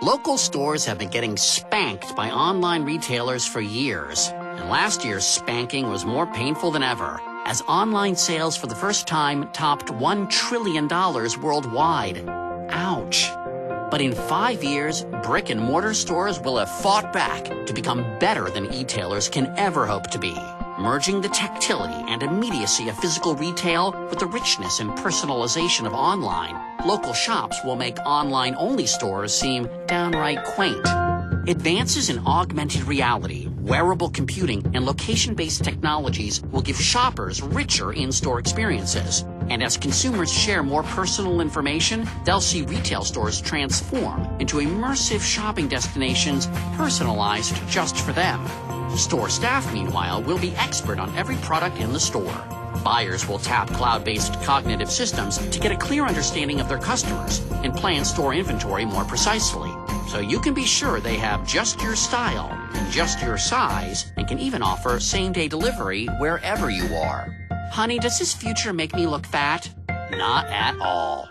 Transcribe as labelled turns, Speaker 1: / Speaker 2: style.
Speaker 1: Local stores have been getting spanked by online retailers for years, and last year's spanking was more painful than ever, as online sales for the first time topped $1 trillion worldwide. Ouch. But in five years, brick and mortar stores will have fought back to become better than e-tailers can ever hope to be merging the tactility and immediacy of physical retail with the richness and personalization of online. Local shops will make online-only stores seem downright quaint. Advances in augmented reality, wearable computing, and location-based technologies will give shoppers richer in-store experiences. And as consumers share more personal information, they'll see retail stores transform into immersive shopping destinations personalized just for them. Store staff, meanwhile, will be expert on every product in the store. Buyers will tap cloud-based cognitive systems to get a clear understanding of their customers and plan store inventory more precisely. So you can be sure they have just your style and just your size and can even offer same-day delivery wherever you are. Honey, does this future make me look fat? Not at all.